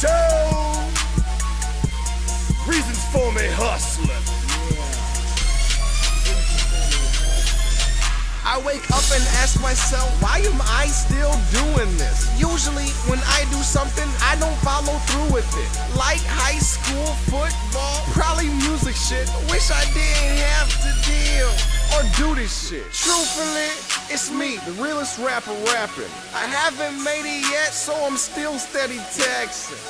two. Reasons for me hustling. I wake up and ask myself, why am I still doing this? Usually, when I do something, I don't follow through with it. Like high school football, probably music shit. Wish I didn't have to deal or do this shit. Truthfully, it's me, the realest rapper rapping. I haven't made it yet, so I'm still steady taxing.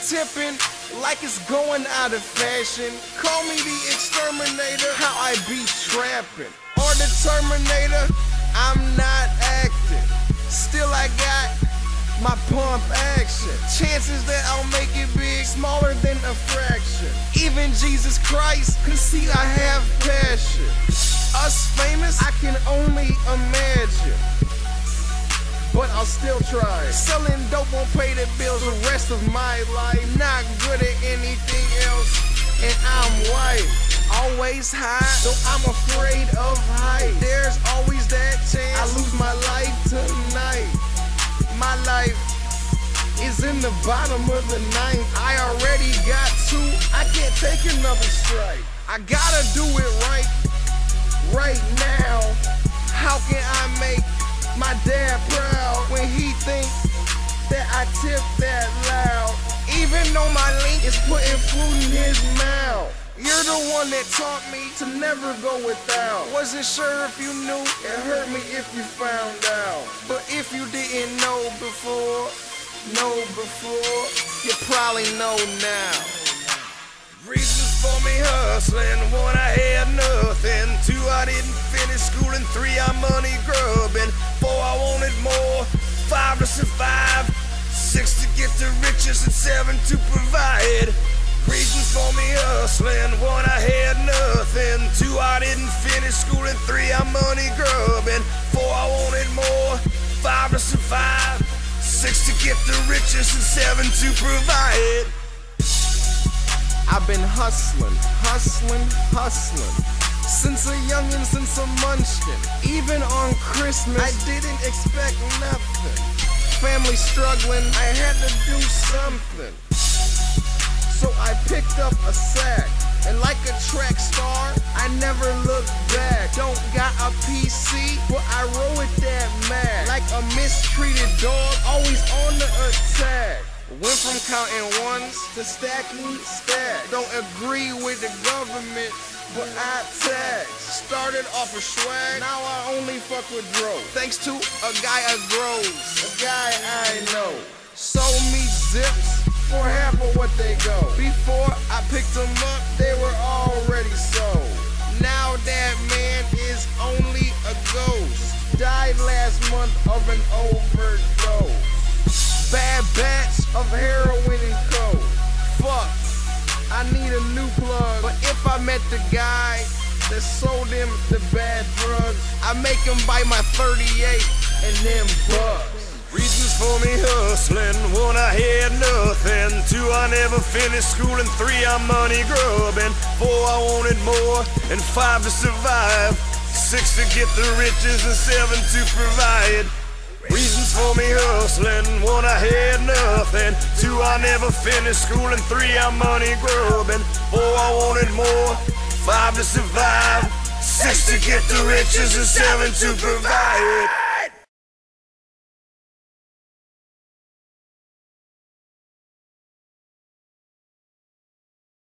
Tipping like it's going out of fashion. Call me the exterminator, how I be trapping or the Terminator, I'm not acting. Still, I got my pump action. Chances that I'll make it big, smaller than a fraction. Even Jesus Christ can see I have passion. Us famous, I can only imagine. But I'll still try. Selling dope won't pay the bills the rest of my life. Not good at anything else, and I'm white always high, so I'm afraid of height. There's always that chance I lose my life tonight. My life is in the bottom of the ninth. I already got two, I can't take another strike. I gotta do it right, right now. How can I make my dad proud when he thinks that I tip that loud? Even though my link is putting food in his mouth. You're the one that taught me to never go without. Wasn't sure if you knew, it hurt me if you found out. But if you didn't know before, know before, you probably know now. Reasons for me hustling, one school, and three I'm money grubbing, four I wanted more, five to survive, six to get the riches, and seven to provide. Reasons for me hustling. One, I had nothing. Two, I didn't finish school. And three, I'm money grubbing. Four, I wanted more. Five to survive. Six to get the riches. And seven to provide. I've been hustling, hustling, hustling. Since a youngin', since a munchkin. Even on Christmas, I didn't expect nothing. Family struggling, I had to do something. So I picked up a sack. And like a track star, I never look back. Don't got a PC, but I roll with that mag. Like a mistreated dog, always on the attack. Went from counting ones to stacking stacks. Don't agree with the government, but I tax. Started off a swag, now I only fuck with dro. Thanks to a guy at grows, a guy I know. Sold me zips for half of what they go. Before I picked them up, they were already sold. Now that man is only a ghost. Died last month of an overdose. Bad batch of heroin the guy that sold him the bad drugs, I make him buy my 38 and them bucks. Reasons for me hustling. One, I had nothing. Two, I never finished school. And three, I'm money grubbing. Four, I wanted more. And five to survive. Six to get the riches. And seven to provide. Reasons for me hustling. One, I had nothing. Two, I never finished school. And three, I'm money grubbing. Four, I wanted more. Five to survive. Six to get the riches. And seven to provide.